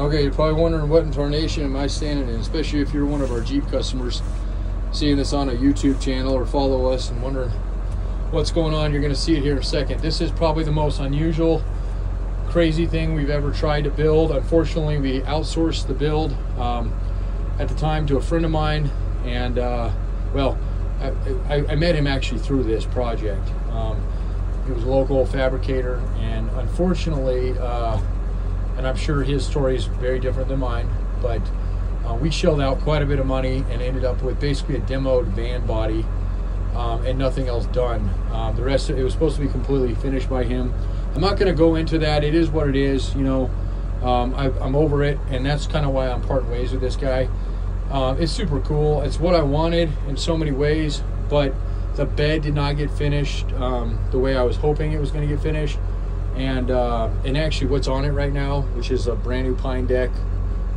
Okay, you're probably wondering what in incarnation am I standing in, especially if you're one of our Jeep customers seeing this on a YouTube channel or follow us and wondering what's going on. You're going to see it here in a second. This is probably the most unusual, crazy thing we've ever tried to build. Unfortunately, we outsourced the build um, at the time to a friend of mine, and uh, well, I, I, I, met him actually through this project. Um, he was a local fabricator, and unfortunately, uh, and I'm sure his story is very different than mine, but uh, we shelled out quite a bit of money and ended up with basically a demoed van body um, and nothing else done. Um, the rest, of, it was supposed to be completely finished by him. I'm not going to go into that. It is what it is. You know, um, I, am over it, and that's kind of why I'm parting ways with this guy. Um, it's super cool. It's what I wanted in so many ways, but the bed did not get finished um, the way I was hoping it was going to get finished and uh, and actually what's on it right now, which is a brand new pine deck,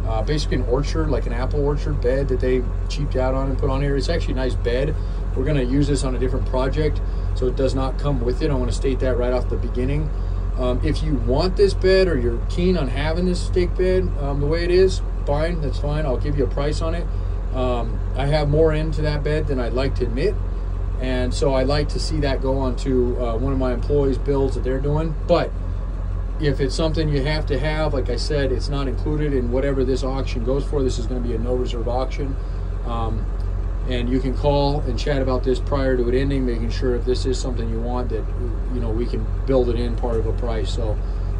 uh, basically an orchard, like an apple orchard bed that they cheaped out on and put on here. It's actually a nice bed. We're going to use this on a different project, so it does not come with it. I want to state that right off the beginning. Um, if you want this bed or you're keen on having this stake bed um, the way it is, fine, that's fine. I'll give you a price on it. Um, I have more into that bed than I'd like to admit. And so I like to see that go on to uh, one of my employees' builds that they're doing. But if it's something you have to have, like I said, it's not included in whatever this auction goes for. This is going to be a no reserve auction. Um, and you can call and chat about this prior to it ending, making sure if this is something you want that you know we can build it in part of a price. So,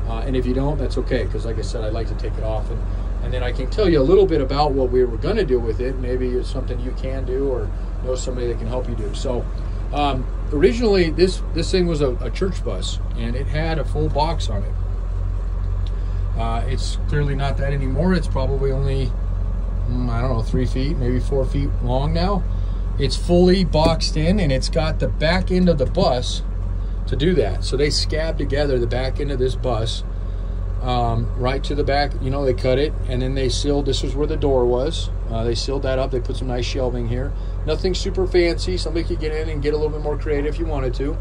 uh, and if you don't, that's okay because like I said, I'd like to take it off and and then I can tell you a little bit about what we were going to do with it. Maybe it's something you can do or know somebody that can help you do. So um, originally this this thing was a, a, church bus and it had a full box on it. Uh, it's clearly not that anymore. It's probably only mm, I don't know three feet, maybe four feet long now. It's fully boxed in and it's got the back end of the bus to do that. So they scab together the back end of this bus um, right to the back. You know, they cut it and then they sealed. This was where the door was. Uh, they sealed that up. They put some nice shelving here. Nothing super fancy. Somebody could get in and get a little bit more creative if you wanted to.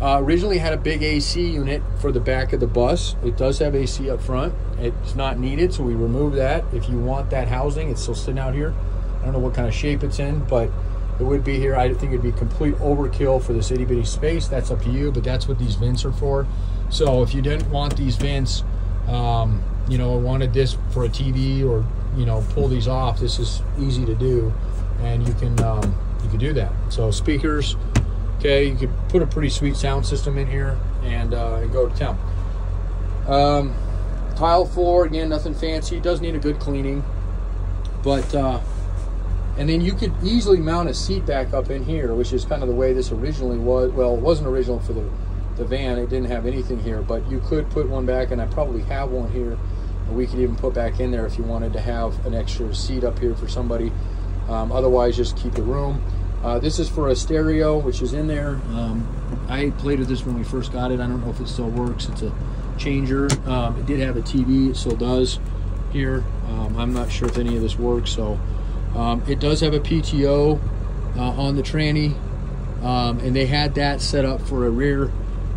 Uh, originally had a big AC unit for the back of the bus. It does have AC up front. It's not needed, so we removed that. If you want that housing, it's still sitting out here. I don't know what kind of shape it's in, but it would be here. I think it'd be complete overkill for this itty bitty space. That's up to you, but that's what these vents are for. So if you didn't want these vents, um, you know, I wanted this for a TV or you know pull these off, this is easy to do, and you can um, you can do that. So speakers, okay, you could put a pretty sweet sound system in here and, uh, and go to town. Um, tile floor again, nothing fancy. It does need a good cleaning, but uh, and then you could easily mount a seat back up in here, which is kind of the way this originally was. Well, it wasn't original for the the van. It didn't have anything here, but you could put one back, and I probably have one here. We could even put back in there if you wanted to have an extra seat up here for somebody. Um, otherwise, just keep the room. Uh, this is for a stereo, which is in there. Um, I played with this when we first got it. I don't know if it still works. It's a changer. Um, it did have a TV. It still does here. Um, I'm not sure if any of this works. So um, it does have a PTO uh, on the tranny. Um, and they had that set up for a rear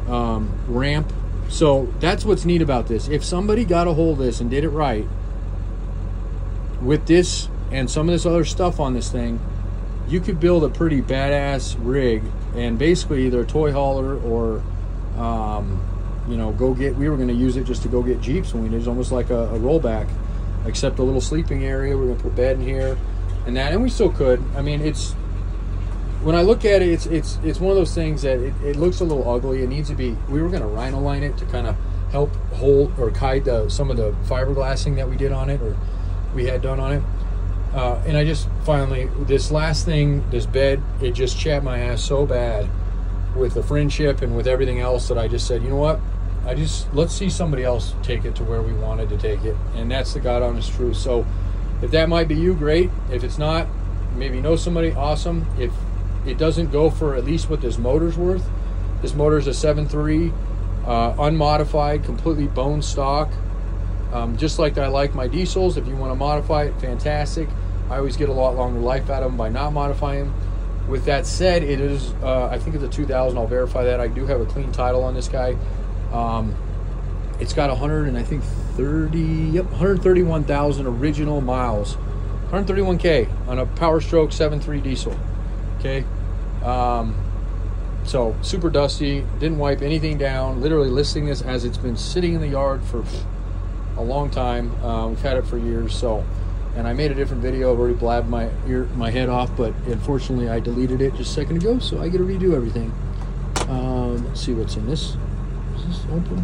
um, ramp. So that's what's neat about this. If somebody got a hold of this and did it right with this and some of this other stuff on this thing, you could build a pretty badass rig and basically either a toy hauler or um, you know go get we were going to use it just to go get jeeps when we did it's almost like a, a rollback except a little sleeping area we're going to put bed in here and that and we still could i mean it's when I look at it, it's it's it's one of those things that it, it looks a little ugly. It needs to be. We were going to rhino line it to kind of help hold or hide the, some of the fiberglassing that we did on it or we had done on it. Uh, and I just finally this last thing, this bed, it just chapped my ass so bad with the friendship and with everything else that I just said, you know what? I just let's see somebody else take it to where we wanted to take it, and that's the God honest truth. So, if that might be you, great. If it's not, maybe know somebody, awesome. If it doesn't go for at least what this motor's worth. This motor is a 7.3, uh, unmodified, completely bone stock. Um, just like I like my diesels, if you want to modify it, fantastic. I always get a lot longer life out of them by not modifying them. With that said, it is, uh, I think it's a 2000, I'll verify that. I do have a clean title on this guy. Um, it's got 100 and I think 130, yep, 131,000 original miles. 131K on a Power Stroke 7.3 diesel. Okay. Um, so super dusty, didn't wipe anything down. Literally listing this as it's been sitting in the yard for a long time. Uh, we've had it for years. So, and I made a different video. I've already blabbed my ear, my head off, but unfortunately I deleted it just a second ago. So I get to redo everything. Um, let's see what's in this. Is this open?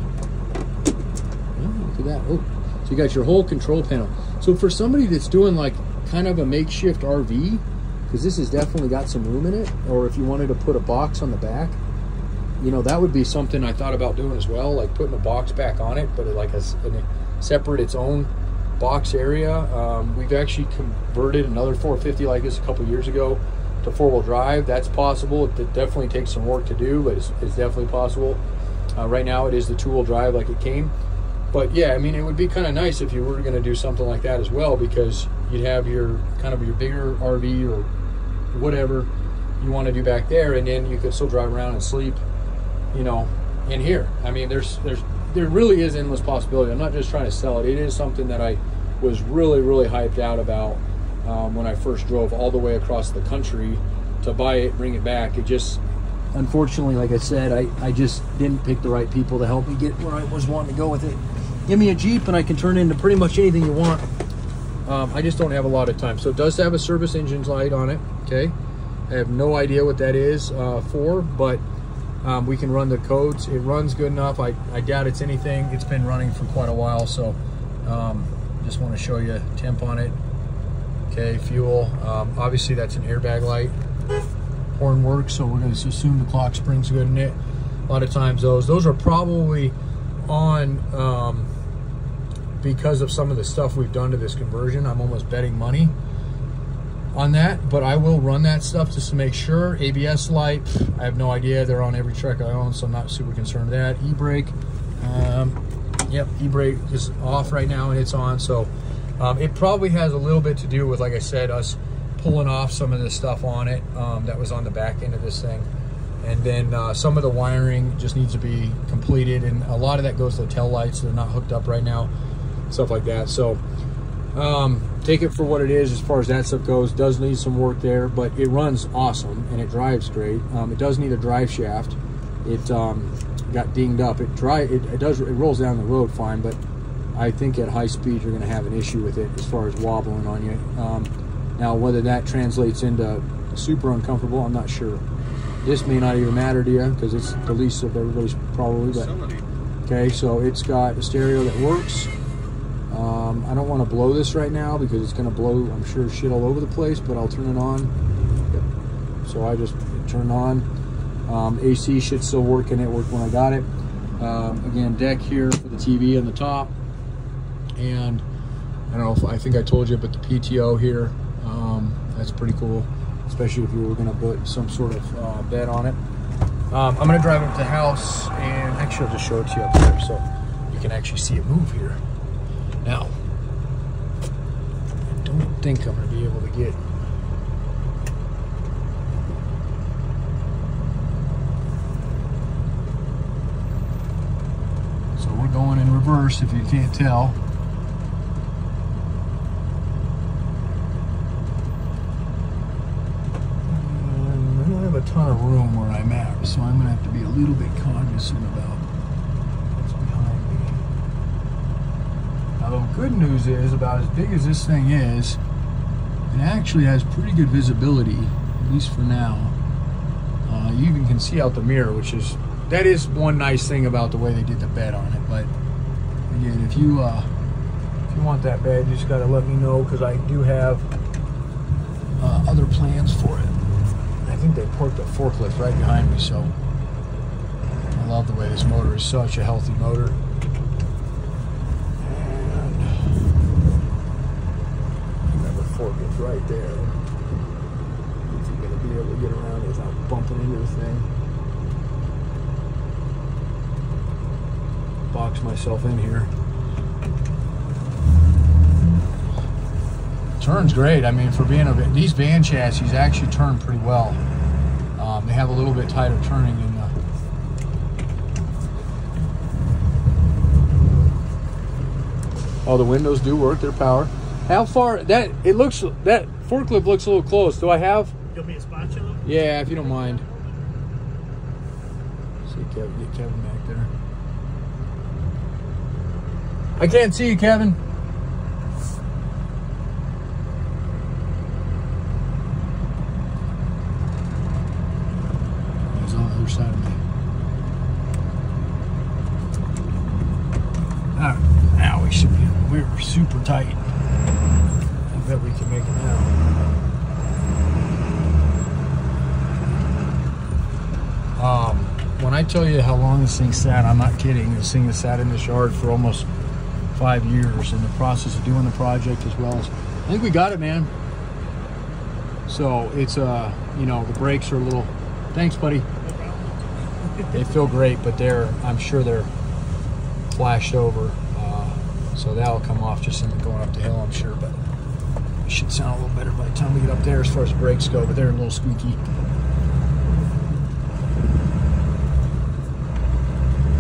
Oh, look at that. Oh, so you got your whole control panel. So for somebody that's doing like kind of a makeshift RV, because this has definitely got some room in it, or if you wanted to put a box on the back, you know, that would be something I thought about doing as well, like putting a box back on it, but like a, a separate its own box area. Um, we've actually converted another 450 like this a couple years ago to four-wheel drive. That's possible. It definitely takes some work to do, but it's, it's definitely possible. Uh, right now, it is the two-wheel drive like it came. But yeah, I mean, it would be kind of nice if you were going to do something like that as well, because you'd have your kind of your bigger RV or whatever you want to do back there, and then you could still drive around and sleep, you know, in here. I mean, there's there's there really is endless possibility. I'm not just trying to sell it. It is something that I was really really hyped out about um, when I first drove all the way across the country to buy it, bring it back. It just unfortunately, like I said, I, I just didn't pick the right people to help me get where I was wanting to go with it. Give me a Jeep and I can turn into pretty much anything you want. Um, I just don't have a lot of time. So it does have a service engines light on it, okay? I have no idea what that is uh, for, but um, we can run the codes. It runs good enough. I, I doubt it's anything. It's been running for quite a while, so um, just want to show you temp on it. Okay, fuel. Um, obviously, that's an airbag light. Horn works, so we're going to assume the clock spring's good in it. A lot of times, those those are probably on um, because of some of the stuff we've done to this conversion. I'm almost betting money on that, but I will run that stuff just to make sure. ABS light, I have no idea. They're on every truck I own, so I'm not super concerned with that. E-brake, um, yep, e-brake is off right now and it's on, so um, it probably has a little bit to do with, like I said, us pulling off some of the stuff on it um, that was on the back end of this thing. And then uh, some of the wiring just needs to be completed, and a lot of that goes to the tail lights. They're not hooked up right now stuff like that. So um, take it for what it is as far as that stuff goes. Does need some work there, but it runs awesome and it drives great. Um, it does need a drive shaft. It um, got dinged up. It dry. It, it, does. It rolls down the road fine, but I think at high speed you're going to have an issue with it as far as wobbling on you. Um, now whether that translates into super uncomfortable, I'm not sure. This may not even matter to you because it's the least of everybody's probably. But okay, so it's got a stereo that works. Um, I don't want to blow this right now because it's going to blow, I'm sure, shit all over the place, but I'll turn it on. Yep. So I just turn on. Um, AC should still work and it worked when I got it. Um, again, deck here for the TV on the top. And I don't know if I think I told you, but the PTO here, um, that's pretty cool, especially if you were going to put some sort of uh, bed on it. Um, I'm going to drive up to the house and actually I'll just show it to you up there so you can actually see it move here. Now, I don't think I'm going to be able to get So we're going in reverse if you can't tell. Uh, I don't have a ton of room where I'm at, so I'm going to have to be a little bit cognizant about the good news is, about as big as this thing is, it actually has pretty good visibility, at least for now. Uh, you even can see out the mirror, which is, that is one nice thing about the way they did the bed on it. But again, if you, uh, if you want that bed, you just gotta let me know, because I do have uh, other plans for it. I think they parked a forklift right behind me, so I love the way this motor is such a healthy motor. Right there. You're going to be able to get around without bumping into the thing. Box myself in here. Turns great. I mean, for being a these van chassis actually turn pretty well. Um, they have a little bit tighter turning than the Oh, the windows do work. They're power. How far? That it looks. That forklift looks a little close. Do I have? You'll be a spatula? Yeah, if you don't mind. See Kevin, get Kevin back there. I can't see you, Kevin. He's on the other side of me. All right, now we should be. We were super tight. I bet we can make it now. Um, when I tell you how long this thing sat, I'm not kidding. This thing has sat in this yard for almost five years in the process of doing the project as well as I think we got it, man. So it's uh, you know, the brakes are a little. Thanks, buddy. They feel great, but they're I'm sure they're flashed over. So that'll come off just in the going up the hill, I'm sure. But it should sound a little better by the time we get up there as far as brakes go. But they're a little squeaky.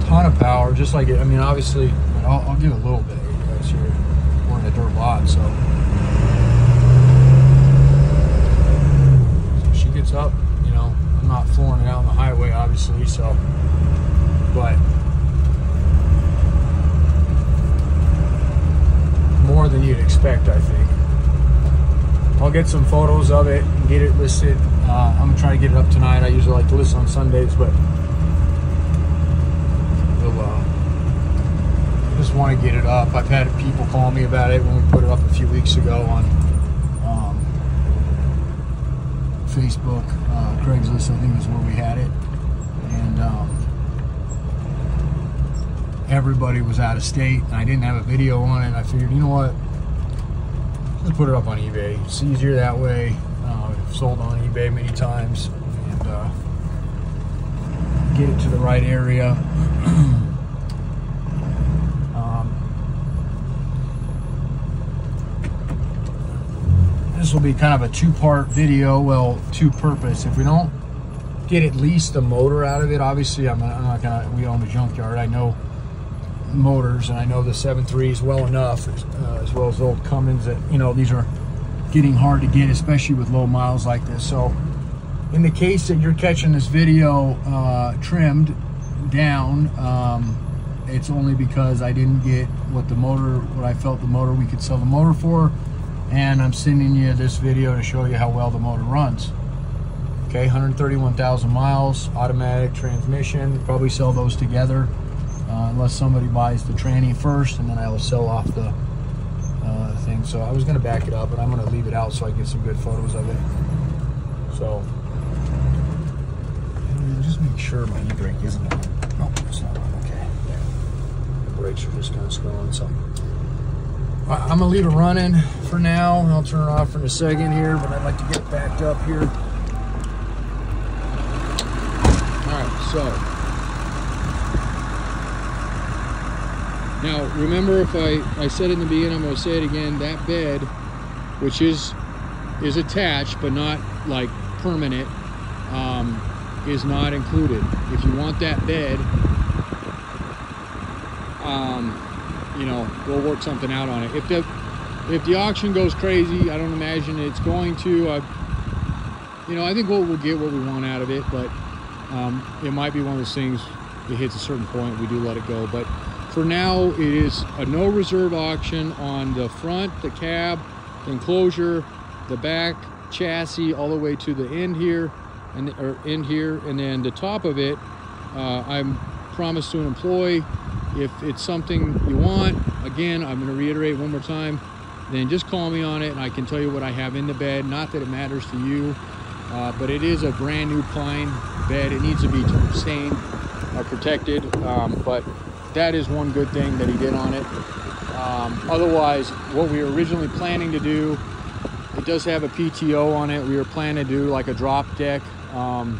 ton of power, just like it. I mean, obviously, I'll, I'll give a little bit here. We're in a dirt lot, so. so she gets up, you know. I'm not flooring it out on the highway, obviously, so. But more than you'd expect, I think. I'll get some photos of it and get it listed. Uh, I'm gonna try to get it up tonight. I usually like to list on Sundays, but uh, I just want to get it up. I've had people call me about it when we put it up a few weeks ago on um, Facebook, uh, Craigslist, I think is where we had it. And um, everybody was out of state, and I didn't have a video on it. I figured, you know what? Just put it up on eBay. It's easier that way. Uh, I've sold on eBay many times. And uh, get it to the right area. um, this will be kind of a two-part video. Well, two-purpose. If we don't get at least the motor out of it, obviously, I'm not, I'm not gonna. We own a junkyard. I know motors, and I know the 7.3s well enough, uh, as well as the old Cummins. That you know these are getting hard to get, especially with low miles like this. So in the case that you're catching this video uh, trimmed down, um, it's only because I didn't get what the motor, what I felt the motor we could sell the motor for, and I'm sending you this video to show you how well the motor runs. Okay, 131,000 miles, automatic transmission. Probably sell those together, uh, unless somebody buys the tranny first, and then I will sell off the uh, thing. So I was gonna back it up, but I'm gonna leave it out so I get some good photos of it. So just make sure my e-brake isn't on. No, it's not on. Okay. The brakes are just kind of scrolling. So I'm gonna leave it running for now. I'll turn it off in a second here, but I'd like to get backed up here. All right, so. Now, remember if I, I said in the beginning, I'm to say it again, that bed, which is is attached but not like permanent, um, is not included. If you want that bed, um, you know, we'll work something out on it. If the if the auction goes crazy, I don't imagine it's going to. I, you know, I think we'll, we'll get what we want out of it, but um, it might be one of those things. It hits a certain point, we do let it go. But for now, it is a no reserve auction on the front, the cab, the enclosure, the back chassis, all the way to the end here, and or end here, and then the top of it. Uh, I'm promised to an employee if it's something you want. Again, I'm going to reiterate one more time. Then just call me on it, and I can tell you what I have in the bed. Not that it matters to you, uh, but it is a brand new pine bed. It needs to be stained or protected, um, but that is one good thing that he did on it. Um, otherwise, what we were originally planning to do, it does have a PTO on it. We were planning to do like a drop deck, um,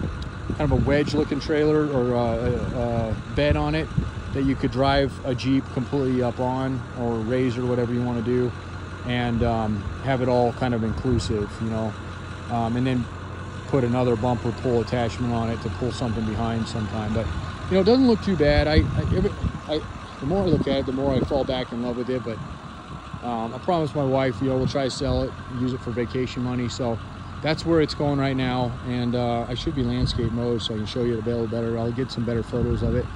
kind of a wedge looking trailer or uh, a, a bed on it that you could drive a Jeep completely up on or raise or whatever you want to do and um, have it all kind of inclusive, you know, um, and then put another bumper pull attachment on it to pull something behind sometime. But you know, it doesn't look too bad. I, I, I the more I look at it, the more I fall back in love with it. But Um, I promised my wife, you know, we'll try to sell it, use it for vacation money. So that's where it's going right now. And uh, I should be landscape mode so I can show you the bill better. I'll get some better photos of it.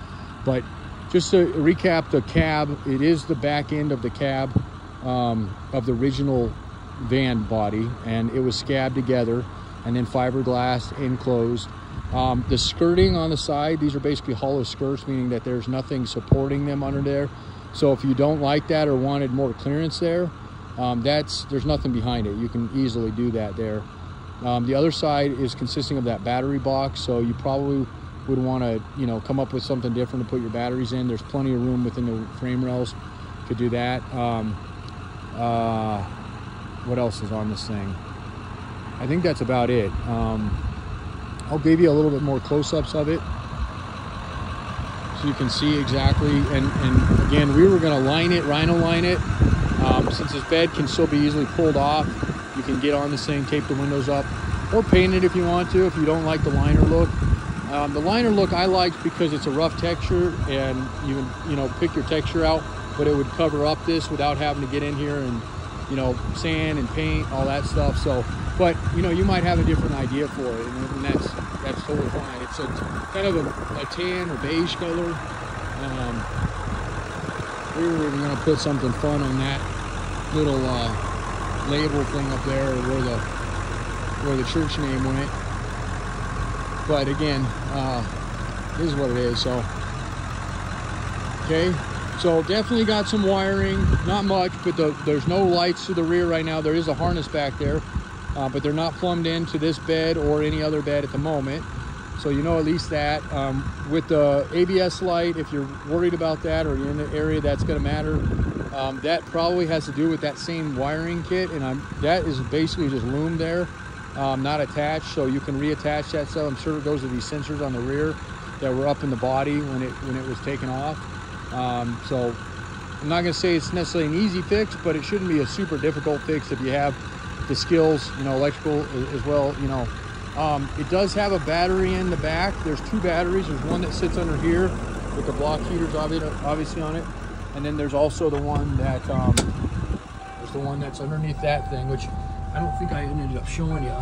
But just to recap the cab, it is the back end of the cab um, of the original van body and it was scabbed together and then fiberglass enclosed. Um, the skirting on the side, these are basically hollow skirts, meaning that there's nothing supporting them under there. So if you don't like that or wanted more clearance there, um, that's there's nothing behind it. You can easily do that there. Um, the other side is consisting of that battery box, so you probably would want to, you know, come up with something different to put your batteries in. There's plenty of room within the frame rails to do that. Um, uh, what else is on this thing? I think that's about it. Um, I'll give you a little bit more close-ups of it so you can see exactly. And, and again, we were going to line it, rhino line it. Um, since this bed can still be easily pulled off, you can get on this thing, tape the windows up, or paint it if you want to, if you don't like the liner look. Um, the liner look I liked because it's a rough texture and you can, you know, pick your texture out, but it would cover up this without having to get in here and, you know, sand and paint, all that stuff. So, but, you know, you might have a different idea for it and, that's, that's totally fine. It's a kind of a, a tan or beige color. Um, we were even gonna put something fun on that little uh, label thing up there where the where the church name went. But again, uh, this is what it is. So, okay. So definitely got some wiring, not much, but the, there's no lights to the rear right now. There is a harness back there, uh, but they're not plumbed into this bed or any other bed at the moment. So you know at least that. Um, with the ABS light, if you're worried about that or you're in an area that's gonna matter, um, that probably has to do with that same wiring kit. And I'm, that is basically just loom there, um, not attached. So you can reattach that stuff. I'm sure it goes to these sensors on the rear that were up in the body when it, when it was taken off. Um, so I'm not gonna say it's necessarily an easy fix, but it shouldn't be a super difficult fix if you have the skills, you know, electrical as well, you know. Um, it does have a battery in the back. There's two batteries. There's one that sits under here with the block heaters obviously on it. And then there's also the one that, um, there's the one that's underneath that thing, which I don't think I ended up showing you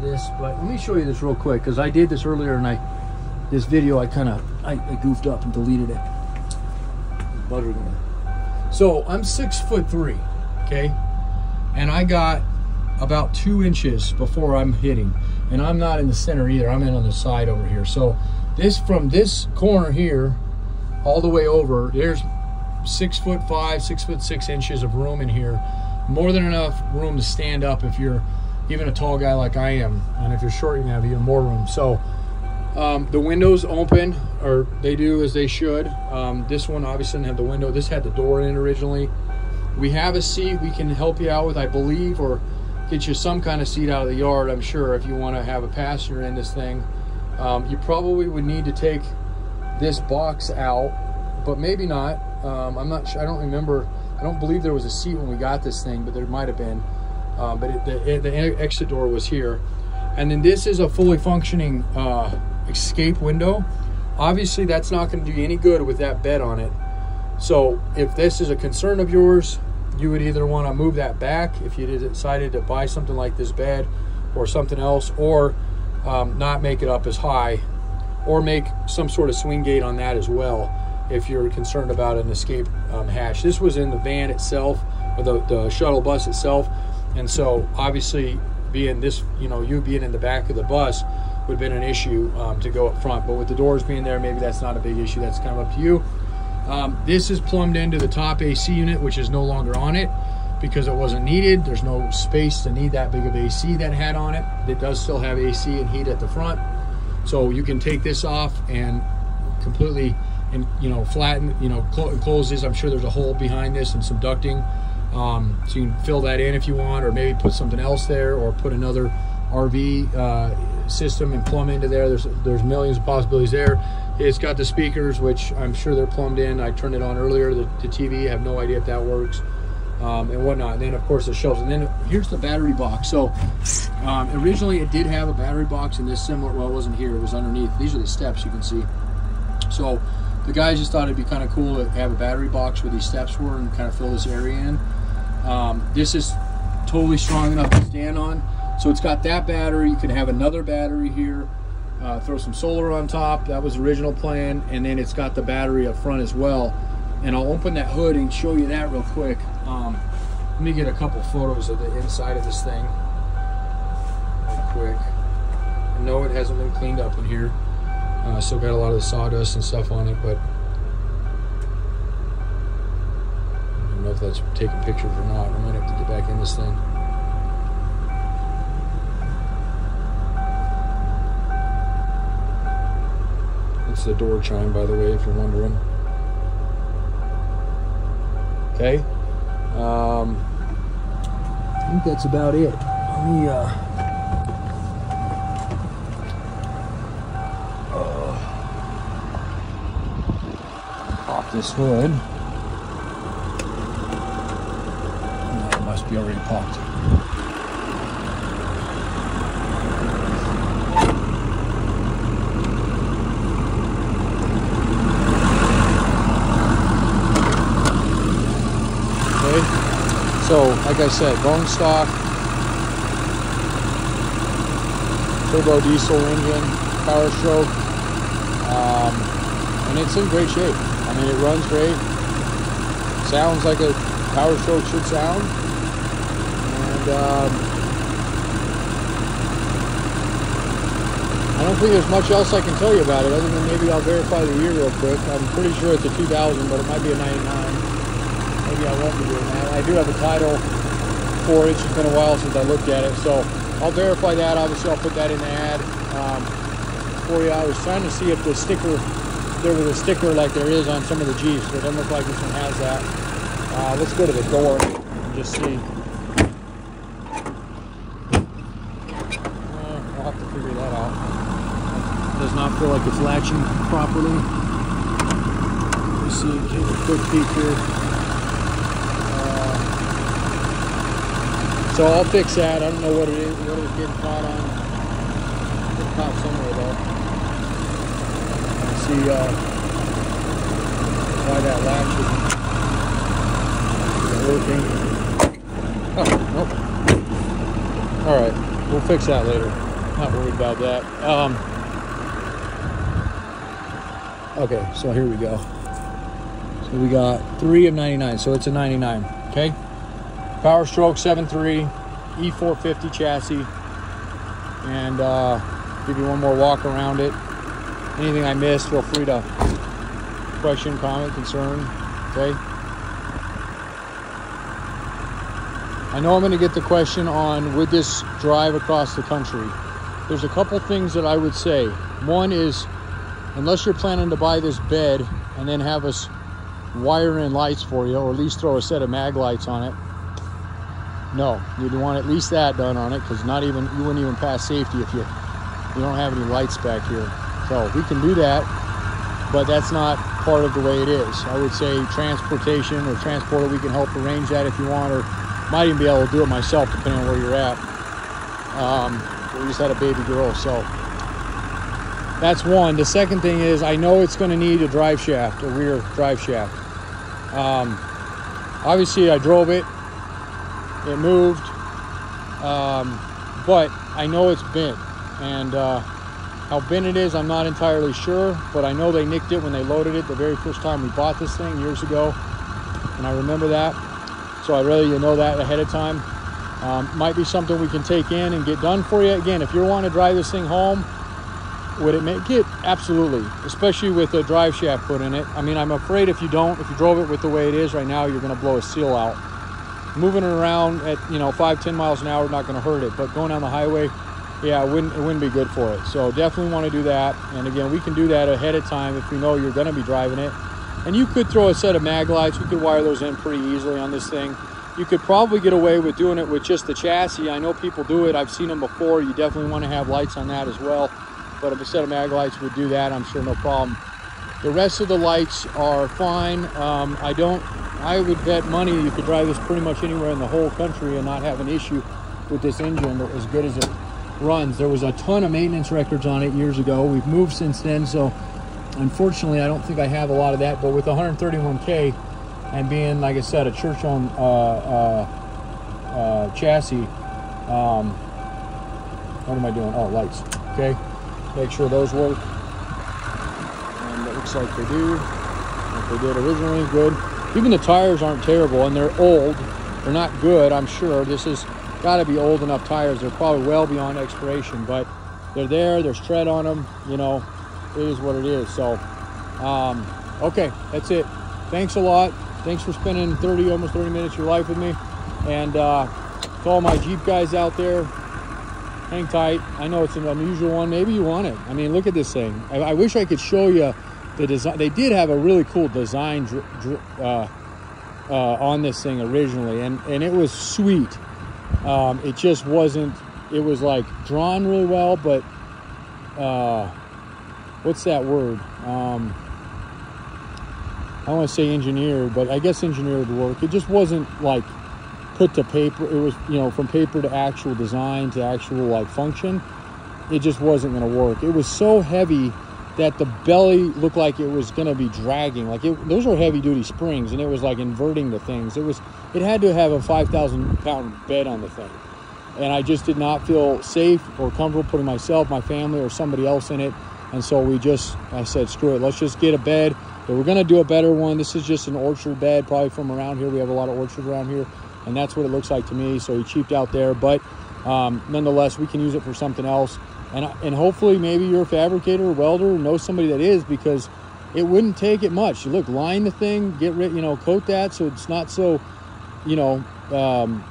this, but let me show you this real quick because I did this earlier and I, this video, I kind of, I, I goofed up and deleted it. Butter So I'm six foot three, okay? And I got about two inches before I'm hitting. And I'm not in the center either. I'm in on the side over here. So this from this corner here all the way over, there's six foot five, six foot six inches of room in here. More than enough room to stand up if you're even a tall guy like I am. And if you're short, you have even more room. So um, the windows open, or they do as they should. Um, this one obviously didn't have the window. This had the door in it originally. We have a seat we can help you out with, I believe, or get you some kind of seat out of the yard, I'm sure, if you want to have a passenger in this thing. Um, you probably would need to take this box out, but maybe not. Um, I'm not sure. I don't remember. I don't believe there was a seat when we got this thing, but there might have been. Uh, but it, the, it, the, exit door was here. And then this is a fully functioning uh, escape window. Obviously, that's not going to do you any good with that bed on it. So if this is a concern of yours, you would either want to move that back if you decided to buy something like this bed or something else, or um, not make it up as high, or make some sort of swing gate on that as well if you're concerned about an escape um, hatch. This was in the van itself, or the, the shuttle bus itself, and so obviously being this, you know, you being in the back of the bus would have been an issue um, to go up front. But with the doors being there, maybe that's not a big issue. That's kind of up to you. Um, this is plumbed into the top AC unit, which is no longer on it because it wasn't needed. There's no space to need that big of AC that had on it. It does still have AC and heat at the front. So you can take this off and completely, and you know, flatten, you know, cl close this. I'm sure there's a hole behind this and some ducting. Um, so you can fill that in if you want, or maybe put something else there, or put another RV uh, system and plumb into there. There's there's millions of possibilities there. It's got the speakers, which I'm sure they're plumbed in. I turned it on earlier, the, the TV. I have no idea if that works um, and whatnot. And then, of course, the shelves. And then here's the battery box. So um, originally it did have a battery box in this similar, well, it wasn't here. It was underneath. These are the steps you can see. So the guys just thought it'd be kind of cool to have a battery box where these steps were and kind of fill this area in. Um, this is totally strong enough to stand on. So it's got that battery. You can have another battery here. Uh, throw some solar on top. That was original plan. And then it's got the battery up front as well. And I'll open that hood and show you that real quick. Um, let me get a couple photos of the inside of this thing real quick. I know it hasn't been cleaned up in here. Uh, still got a lot of the sawdust and stuff on it, but I don't know if that's taking pictures or not. I might have to get back in this thing. It's the door chime, by the way, if you're wondering. Okay. Um, I think that's about it. Let me, uh, pop this hood. It must be already popped. Okay, so like I said, bone stock, turbo diesel engine, power stroke, um, and it's in great shape. I mean, it runs great. Sounds like a power stroke should sound. And um, I don't think there's much else I can tell you about it other than maybe I'll verify the year real quick. I'm pretty sure it's a 2000, but it might be a 99. Maybe I won't be doing that. I do have a title for it. It's been a while since I looked at it. So I'll verify that. Obviously, I'll put that in the ad um, for you. I was trying to see if the sticker there was a sticker like there is on some of the Jeeps, but it doesn't look like this one has that. Uh, let's go to the door and just see. Uh, I'll have to figure that out. It does not feel like it's latching properly. Let me see, take a quick peek here. So I'll fix that. I don't know what it is, what it was getting caught on. It's caught somewhere though see uh, why that latch isn't working. Oh, nope. All right, we'll fix that later. Not worried about that. Um, okay, so here we go. So we got three of 99, so it's a 99, okay? Power Stroke 7.3, E450 chassis, and uh, give you one more walk around it anything I missed, feel free to question, comment, concern. Okay. I know I'm going to get the question on would this drive across the country. There's a couple things that I would say. One is, unless you're planning to buy this bed and then have us wire in lights for you, or at least throw a set of mag lights on it. No, you'd want at least that done on it because not even you wouldn't even pass safety if you you don't have any lights back here. So we can do that, but that's not part of the way it is. I would say transportation or transporter, we can help arrange that if you want, or might even be able to do it myself depending on where you're at. Um, we just had a baby girl, so that's one. The second thing is I know it's going to need a drive shaft, a rear drive shaft. Um, obviously, I drove it, it moved, um, but I know it's bent, and uh, how bent it is, I'm not entirely sure, but I know they nicked it when they loaded it the very first time we bought this thing years ago, and I remember that. So I'd rather you know that ahead of time. Um, might be something we can take in and get done for you. Again, if you want to drive this thing home, would it make it? Absolutely, especially with a drive shaft put in it. I mean, I'm afraid if you don't, if you drove it with the way it is right now, you're going to blow a seal out. Moving it around at, you know, five ten miles an hour, not going to hurt it, but going down the highway, yeah, it wouldn't, it wouldn't be good for it. So definitely want to do that. And again, we can do that ahead of time if we know you're going to be driving it. And you could throw a set of mag lights. We could wire those in pretty easily on this thing. You could probably get away with doing it with just the chassis. I know people do it. I've seen them before. You definitely want to have lights on that as well. But if a set of mag lights would do that, I'm sure no problem. The rest of the lights are fine. Um, I don't, I would bet money you could drive this pretty much anywhere in the whole country and not have an issue with this engine as good as it runs. There was a ton of maintenance records on it years ago. We've moved since then, so unfortunately, I don't think I have a lot of that. But with 131k and being, like I said, a church-owned uh, uh, uh, chassis, um, what am I doing? Oh, lights. Okay, make sure those work. And it looks like they do. Like they did originally, good. Even the tires aren't terrible, and they're old. They're not good, I'm sure. This has got to be old enough tires. They're probably well beyond expiration, but they're there. There's tread on them. You know, it is what it is. So, um, okay, that's it. Thanks a lot. Thanks for spending 30, almost 30 minutes of your life with me. And uh, to all my Jeep guys out there, hang tight. I know it's an unusual one. Maybe you want it. I mean, look at this thing. I, I wish I could show you the design. They did have a really cool design uh, uh, on this thing originally, and and it was sweet. Um, it just wasn't. It was like drawn really well, but uh, what's that word? Um, I don't want to say engineered, but I guess engineered would work. It just wasn't like put to paper. It was you know from paper to actual design to actual like function. It just wasn't going to work. It was so heavy that the belly looked like it was going to be dragging. Like it, those are heavy duty springs, and it was like inverting the things. It was it had to have a 5,000 pound bed on the thing, and I just did not feel safe or comfortable putting myself, my family, or somebody else in it. And so we just, I said, screw it. Let's just get a bed. But we're going to do a better one. This is just an orchard bed, probably from around here. We have a lot of orchards around here, and that's what it looks like to me. So he cheaped out there, but um, nonetheless, we can use it for something else and and hopefully maybe you're a fabricator or welder or know somebody that is because it wouldn't take it much. Look, line the thing, get rid, you know, coat that so it's not so, you know, um,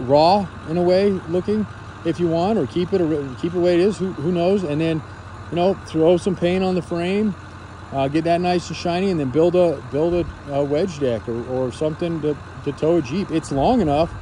raw in a way looking if you want, or keep it or keep it the way it is. Who, who knows? And then, you know, throw some paint on the frame, uh, get that nice and shiny, and then build a build a, a wedge deck or, or something to, to tow a Jeep. It's long enough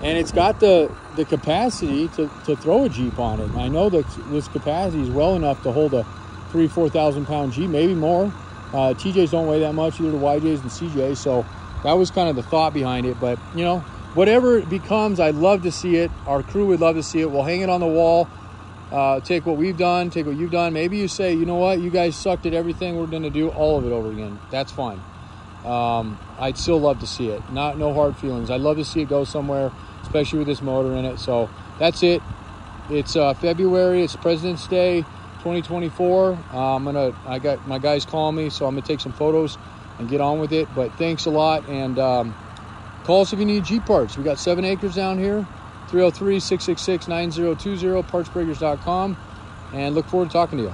and it's got the the capacity to, to throw a jeep on it. I know that this capacity is well enough to hold a three four thousand pound jeep, maybe more. Uh, TJs don't weigh that much, either the YJs and CJs. So that was kind of the thought behind it. But you know, whatever it becomes, I'd love to see it. Our crew would love to see it. We'll hang it on the wall. Uh, take what we've done, take what you've done. Maybe you say, you know what, you guys sucked at everything. We're going to do all of it over again. That's fine. Um, I'd still love to see it. Not no hard feelings. I'd love to see it go somewhere especially with this motor in it. So that's it. It's uh, February. It's President's Day, 2024. Uh, I'm gonna. I got my guys calling me, so I'm gonna take some photos and get on with it. But thanks a lot, and um, call us if you need Jeep parts. We got seven acres down here. 303-666-9020, partsbreakers.com, and look forward to talking to you.